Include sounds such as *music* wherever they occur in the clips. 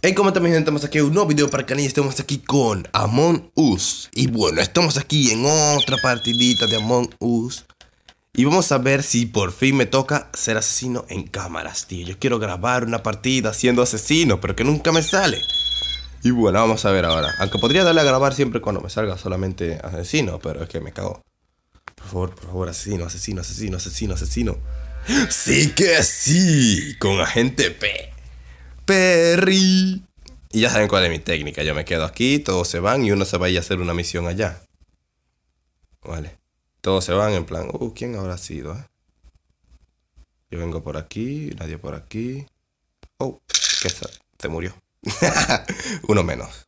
Hey, ¿cómo están mi gente? Estamos aquí en un nuevo video para el canal y estamos aquí con Among Us. Y bueno, estamos aquí en otra partidita de Among Us. Y vamos a ver si por fin me toca ser asesino en cámaras, tío. Yo quiero grabar una partida siendo asesino, pero que nunca me sale. Y bueno, vamos a ver ahora. Aunque podría darle a grabar siempre cuando me salga solamente asesino, pero es que me cago. Por favor, por favor, asesino, asesino, asesino, asesino, asesino. Sí que sí, con agente P Perry. Y ya saben cuál es mi técnica. Yo me quedo aquí, todos se van y uno se va a ir a hacer una misión allá. Vale. Todos se van en plan, uh, ¿quién habrá sido? Eh? Yo vengo por aquí, nadie por aquí. Oh, ¿qué se, se murió. *laughs* uno menos.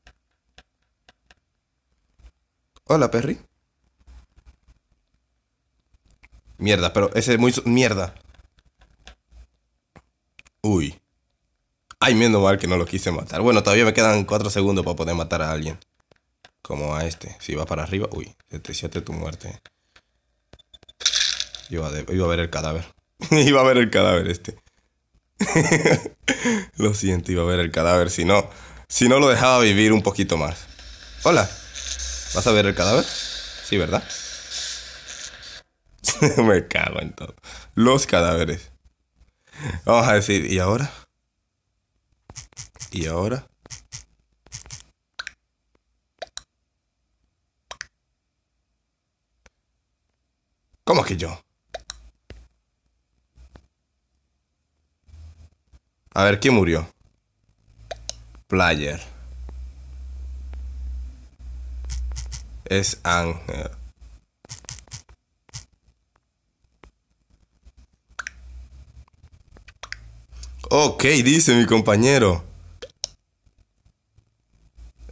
Hola, Perry. Mierda, pero ese es muy... Mierda. Uy. Ay, menos mal que no lo quise matar. Bueno, todavía me quedan 4 segundos para poder matar a alguien. Como a este. Si va para arriba. Uy, se te siente tu muerte. Iba iba a ver el cadáver. *laughs* iba a ver el cadáver este. *laughs* lo siento, iba a ver el cadáver. Si no, si no lo dejaba vivir un poquito más. Hola. ¿Vas a ver el cadáver? Sí, ¿verdad? *laughs* me cago en todo. Los cadáveres. Vamos a decir, ¿y ahora? Y ahora. ¿Cómo que yo? A ver, ¿quién murió? Player. Es Ángel. Ok, dice mi compañero.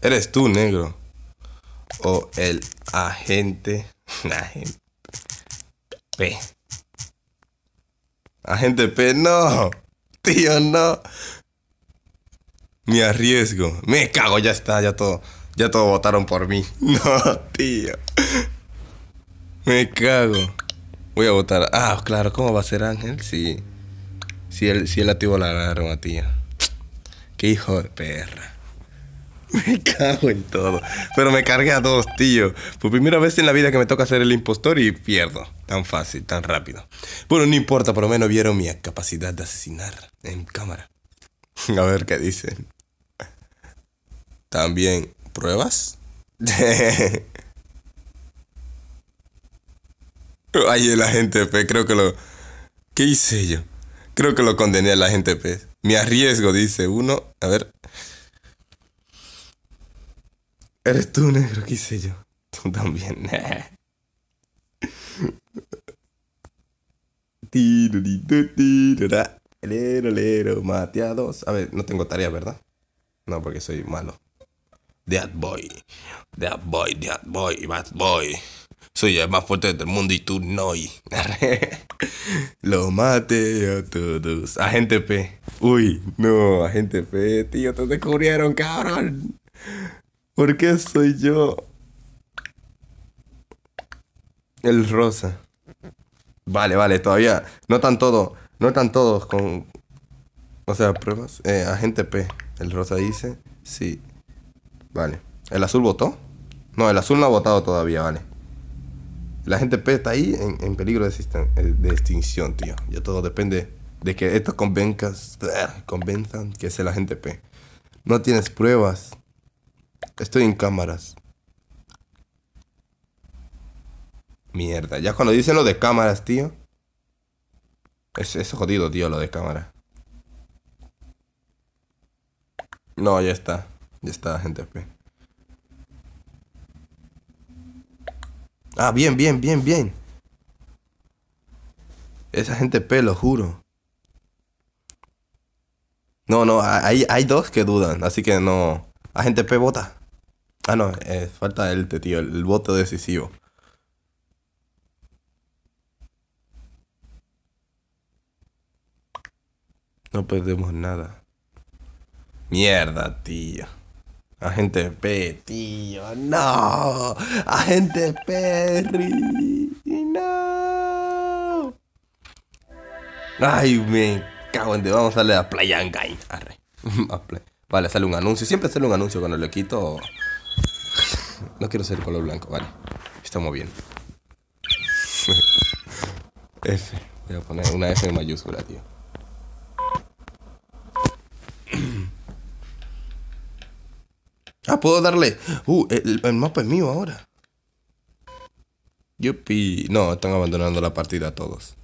Eres tú, negro. O el agente. *laughs* Agente P. Agente P, no. Tío, no. Me arriesgo. Me cago, ya está, ya todo. Ya todo votaron por mí. *laughs* No, tío. Me cago. Voy a votar. Ah, claro, ¿cómo va a ser Ángel? Si. Si él, si él activó la alarma, tío. Qué hijo de perra. *laughs* Me cago en todo. Pero me cargué a dos, tío. Por primera vez en la vida que me toca ser el impostor y pierdo. Tan fácil, tan rápido. Bueno, no importa, por lo menos vieron mi capacidad de asesinar en cámara. *laughs* A ver qué dicen. También, ¿pruebas? *laughs* Ay, el agente P, creo que lo... ¿Qué hice yo? Creo que lo condené al agente P. Me arriesgo, dice uno. A ver, Eres tú, negro, qué sé yo. Tú también. Lero, lero, mate a. A ver, no tengo tarea, ¿verdad? No, porque soy malo. Dead boy. Dead boy, dead boy, bad boy. Soy el más fuerte del mundo y tú no. *laughs* Lo mate a todos. Agente P. Uy, no, agente P, tío, te descubrieron, cabrón. ¿Por qué soy yo? El rosa. Vale, vale, todavía. No están todos. No están todos con. O sea, pruebas. Eh, agente P. El rosa dice. Sí. Vale. ¿El azul votó? No, el azul no ha votado todavía, vale. La agente P está ahí en, peligro de, eh, de, extinción, tío. Ya todo depende de que esto convenzan, convenzan que es el agente P. No tienes pruebas. Estoy en cámaras. Mierda, ya cuando dicen lo de cámaras, tío. Es, es jodido, tío, lo de cámara. No, ya está. Ya está, gente Ah, bien, bien, bien, bien. Esa gente P, lo juro. No, no, hay, hay dos que dudan, así que no. Agente P vota. Ah, no, eh, falta el tío, el, voto decisivo. No perdemos nada. Mierda, tío. Agente P, tío. No. Agente Perry. No. Ay, me cago en Vamos a darle a Playa Arre. *laughs* Vale, sale un anuncio. Siempre sale un anuncio cuando lo quito. No quiero ser color blanco, vale. Estamos bien. *laughs* F. Voy a poner una F en mayúscula, tío. *clears throat* Ah, puedo darle. Uh, el, el mapa es mío ahora. Yupi. No, están abandonando la partida todos.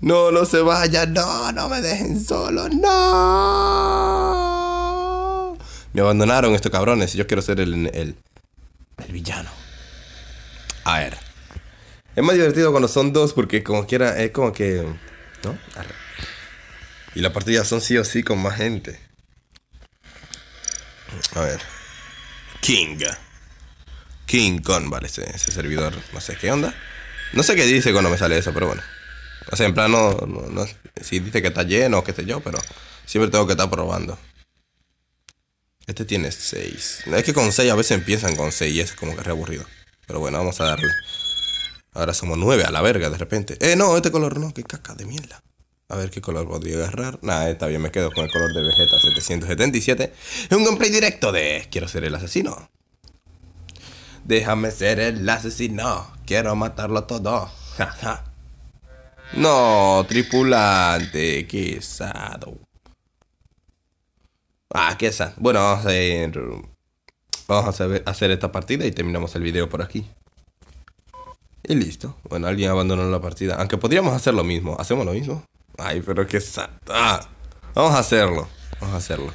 No, no se vayan. No, no me dejen solo. No. Me abandonaron estos cabrones. Yo quiero ser el, el, el villano. A ver. Es más divertido cuando son dos porque como quiera es como que... ¿No? Y las partidas son sí o sí con más gente. A ver. King. King Kong, vale, ese, servidor. No sé qué onda. No sé qué dice cuando me sale eso, pero bueno. O sea, en plan, no, no, no- si dice que está lleno o qué sé yo, pero siempre tengo que estar probando. Este tiene 6. Es que con 6 a veces empiezan con 6 y es como que re aburrido. Pero bueno, vamos a darle. Ahora somos 9 a la verga de repente. Eh, no, este color no, qué caca de mierda. A ver qué color podría agarrar. Nah, está bien, me quedo con el color de Vegeta 777. Es un gameplay directo de Quiero ser el asesino. Déjame ser el asesino. Quiero matarlo todo. *laughs* No, tripulante, qué sado. Ah, qué sad. Bueno, vamos a hacer. Vamos a hacer, esta partida y terminamos el video por aquí. Y listo. Bueno, alguien abandonó la partida. Aunque podríamos hacer lo mismo. ¿Hacemos lo mismo? Ay, pero qué sad. Ah, vamos a hacerlo. Vamos a hacerlo.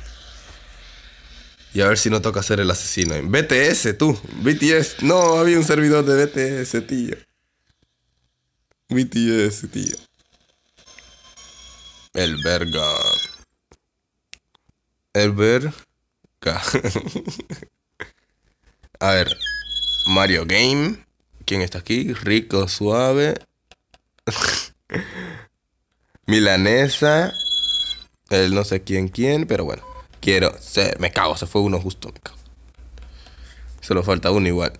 Y a ver si no toca ser el asesino. En BTS, tú. BTS. No, había un servidor de BTS, tío. BTS, tío. El verga. El verga. A ver. Mario Game. ¿Quién está aquí? Rico Suave. Milanesa. El no sé quién quién, pero bueno. Quiero ser. Me cago, se fue uno justo. Me cago. Solo falta uno igual.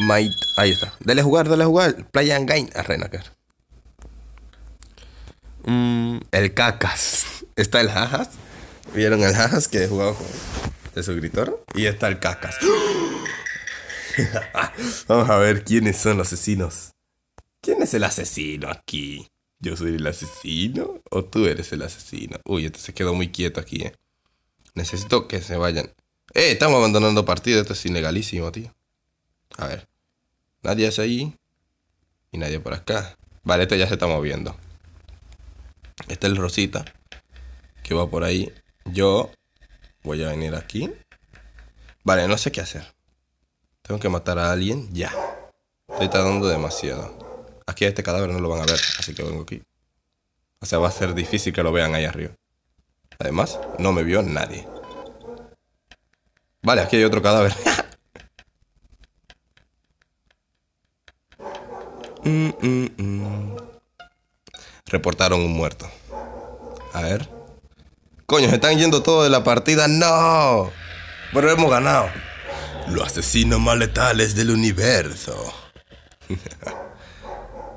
Might. Ahí está. Dale a jugar, dale a jugar. Play and Game. A Renaker. Mm, el cacas. Está el jajas. ¿Vieron el jajas que he jugado con el suscriptor? Y está el cacas. *laughs* Vamos a ver quiénes son los asesinos. ¿Quién es el asesino aquí? ¿Yo soy el asesino o tú eres el asesino? Uy, este se quedó muy quieto aquí, eh. Necesito que se vayan. Eh, estamos abandonando partida. Esto es ilegalísimo, tío. A ver. Nadie hace ahí. Y nadie por acá. Vale, este ya se está moviendo. Este es el Rosita. Que va por ahí. Yo voy a venir aquí. Vale, no sé qué hacer. Tengo que matar a alguien ya. Estoy tardando demasiado. Aquí este cadáver no lo van a ver, así que vengo aquí. O sea, va a ser difícil que lo vean ahí arriba. Además, no me vio nadie. Vale, aquí hay otro cadáver. *laughs* Mm, mm, mm. Reportaron un muerto. A ver. Coño, se están yendo todos de la partida. ¡No! Pero hemos ganado. Los asesinos más letales del universo. *laughs*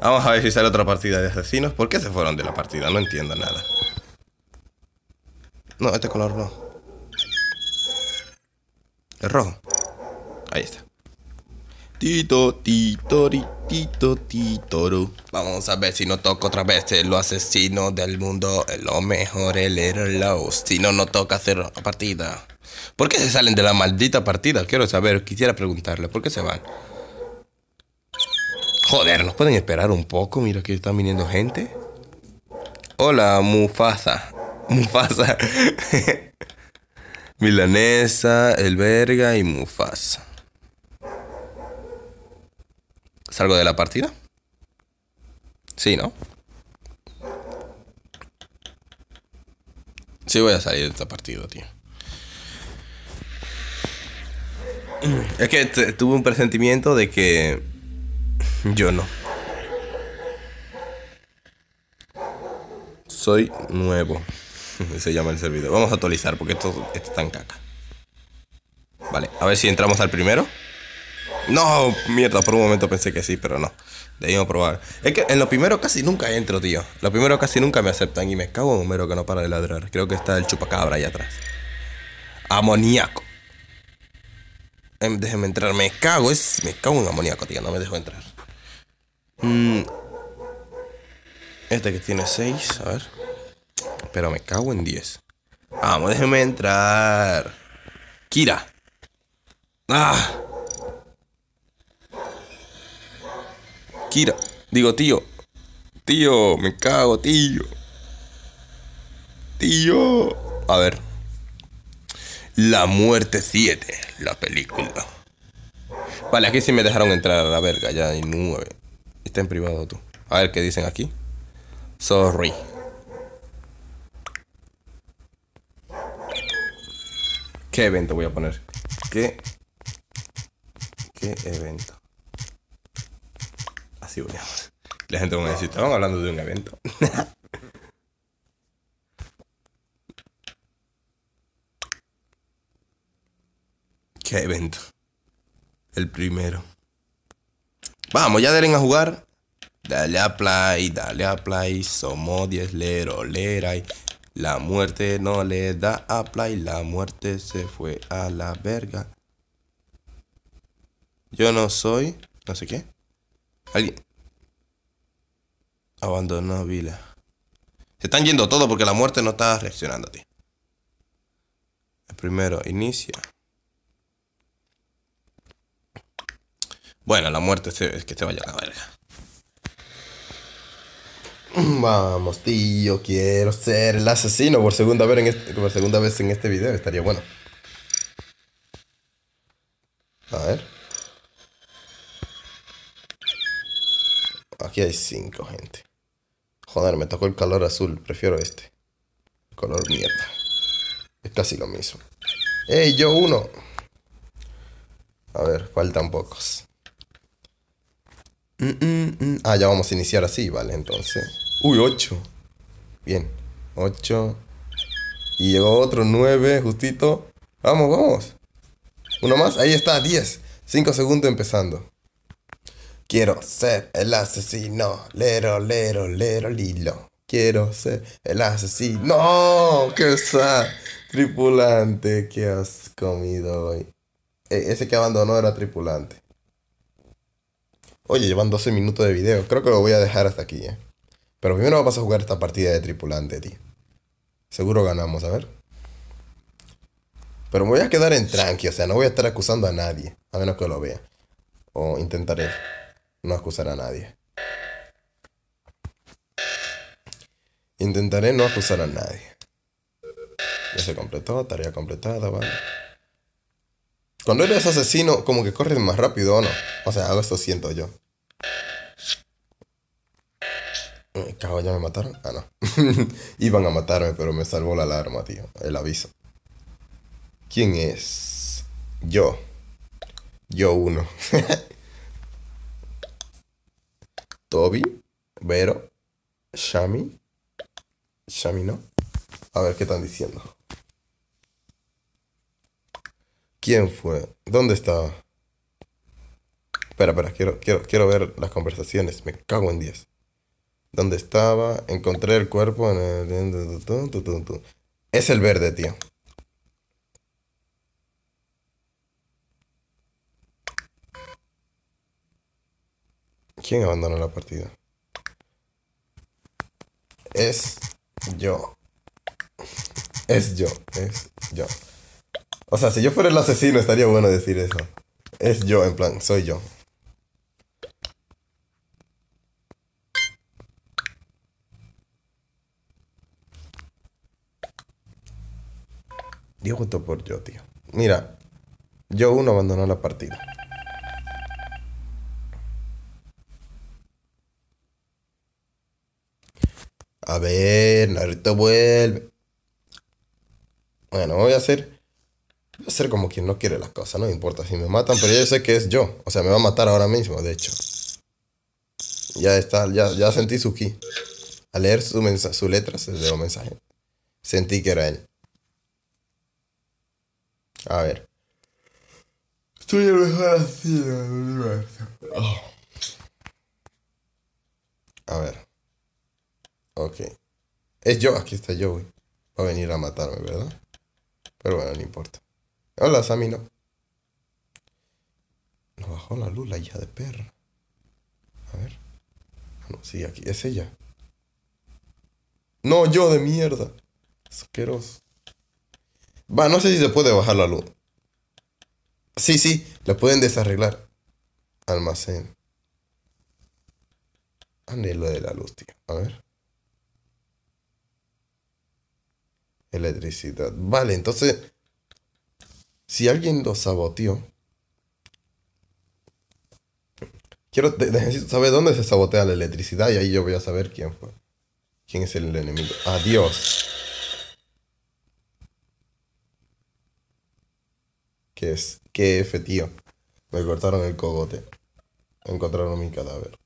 Vamos a ver si sale otra partida de asesinos. ¿Por qué se fueron de la partida? No entiendo nada. No, este color no. Es rojo. Ahí está. Tito, tito, ri, tito, titoro. Vamos a ver si no toca otra vez el asesino del mundo. Lo mejor, el Little Si no, no toca hacer la partida. ¿Por qué se salen de la maldita partida? Quiero saber, quisiera preguntarle. ¿Por qué se van? Joder, ¿nos pueden esperar un poco? Mira que están viniendo gente. Hola, Mufasa. *laughs* Mufasa. *laughs* Milanesa, el verga y Mufasa. ¿Salgo de la partida? Sí, ¿no? Sí voy a salir de esta partida, tío. *clears throat* Es que tuve un presentimiento de que yo no. Soy nuevo. *laughs* Se llama el servidor. Vamos a actualizar porque esto, esto está en caca. Vale, a ver si entramos al primero. No, mierda, por un momento pensé que sí, pero no. Debimos probar. Es que en lo primero casi nunca entro, tío. Lo primero casi nunca me aceptan y me cago en un mero que no para de ladrar. Creo que está el chupacabra allá atrás. Amoníaco. Em, déjeme entrar. Me cago, es. Me cago en amoníaco, tío. No me dejo entrar. Mm. Este que tiene 6, a ver. Pero me cago en 10. Vamos, déjeme entrar. Kira. Ah. Kira. Digo, tío. Tío, me cago, tío. Tío. A ver. La muerte 7, la película. Vale, aquí sí me dejaron entrar a la verga, ya hay 9. Está en privado tú. A ver qué dicen aquí. Sorry. ¿Qué evento voy a poner? ¿Qué? ¿Qué evento? La gente me decir, estaban hablando de un evento. *laughs* ¿Qué evento? El primero. Vamos, ya deben a jugar. Dale a play, dale a play. Somos 10 lero, leray. La muerte no le da a play. La muerte se fue a la verga. Yo no soy. No sé qué. Alguien. Abandonó Vila. Se están yendo todos porque la muerte no está reaccionando a ti. El primero, inicia. Bueno, la muerte es que te vaya a la verga. *clears throat* Vamos, tío, quiero ser el asesino por segunda vez este, por segunda vez en este video. Estaría bueno. A ver. Aquí hay cinco, gente. Joder, me tocó el color azul. Prefiero este. color mierda. Es casi lo mismo. ¡Ey, yo uno! A ver, faltan pocos. Mm, mm, mm. Ah, ya vamos a iniciar así, vale, entonces. Uy, 8. Bien, 8. Y llegó otro 9, justito. Vamos, vamos. Uno más, ahí está, 10. 5 segundos empezando. Quiero ser el asesino. Lero, lero, lero, lilo. Quiero ser el asesino. ¡No! ¡Qué sa! Tripulante, ¿qué has comido hoy? E, ese que abandonó era tripulante. Oye, llevan 12 minutos de video. Creo que lo voy a dejar hasta aquí, ¿eh? Pero primero vamos a jugar esta partida de tripulante, tío. Seguro ganamos, a ver. Pero me voy a quedar en tranqui, o sea, no voy a estar acusando a nadie. A menos que lo vea. O intentaré no acusar a nadie. Intentaré no acusar a nadie. Ya se completó, tarea completada, vale. Cuando eres asesino, como que corres más rápido, ¿o no? O sea, hago esto siento yo. Cago, ¿ya me mataron? Ah, no. *laughs* Iban a matarme, pero me salvó la alarma, tío. El aviso. ¿Quién es? Yo. Yo uno. *laughs* Toby. Vero. Shami. Shami, ¿no? A ver qué están diciendo. ¿Quién fue? ¿Dónde estaba? Espera, espera, quiero, quiero, quiero ver las conversaciones. Me cago en 10. ¿Dónde estaba? Encontré el cuerpo en el... Es el verde, tío. ¿Quién abandonó la partida? Es yo. Es yo, es yo. O sea, si yo fuera el asesino estaría bueno decir eso. Es yo, en plan, soy yo. Dios votó por yo, tío. Mira, yo uno abandonó la partida. A ver, Naruto vuelve. Bueno, voy a hacer Voy a ser como quien no quiere las cosas, no importa si me matan, pero yo sé que es yo. O sea, me va a matar ahora mismo, de hecho. Ya está, ya, ya sentí su ki. Al leer su, su letra, se dio mensaje. Sentí que era él. A ver. Estoy el mejor así del universo. A ver. Ok. Es yo, aquí está Joey. Va a venir a matarme, ¿verdad? Pero bueno, no importa. Hola, Sammy, no. Nos bajó la luz, la hija de perra. A ver. Ah, no, sí, aquí. Es ella. No, yo de mierda. Asqueroso. Va, no sé si se puede bajar la luz. Sí, sí, la pueden desarreglar. Almacén. Anhelo de la luz, tío. A ver. Electricidad. Vale, entonces. Si alguien lo saboteó. Quiero, saber dónde se sabotea la electricidad y ahí yo voy a saber quién fue. ¿Quién es el enemigo? Adiós. ¿Qué es? ¿Qué F, tío? Me cortaron el cogote. Encontraron mi cadáver.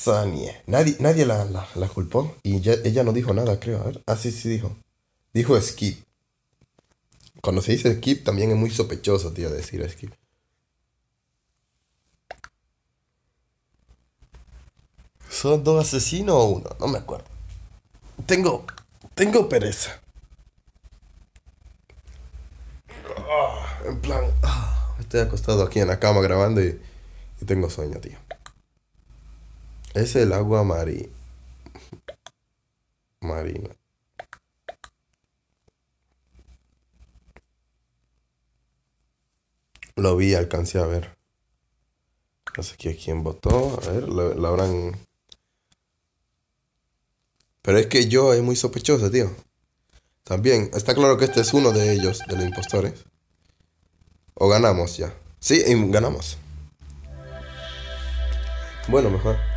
Sanie. Nadie, nadie la, la, culpó. Y ella no dijo nada, creo. A ver. Ah, sí, sí dijo. Dijo Skip. Cuando se dice Skip también es muy sospechoso, tío, decir Skip. ¿Son dos asesinos o uno? No me acuerdo. Tengo. Tengo pereza. Ah, en plan. Ah, estoy acostado aquí en la cama grabando y tengo sueño, tío. Es el agua marina. Marina. Lo vi, alcancé a ver. No sé quién votó. A ver, lo, habrán. Pero es que yo es muy sospechoso, tío. También, está claro que este es uno de ellos, de los impostores. O ganamos ya. Sí, ganamos. Bueno, mejor.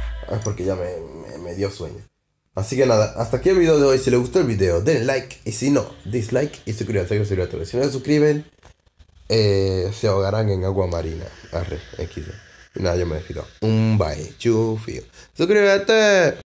Porque ya me, dio sueño. Así que nada, hasta aquí el video de hoy. Si les gustó el video, denle like. Y si no, dislike y suscríbanse. Si no se suscriben, eh, se ahogarán en agua marina. Arre, X. Y nada, yo me despido. Un bye. Chufio. Suscríbete.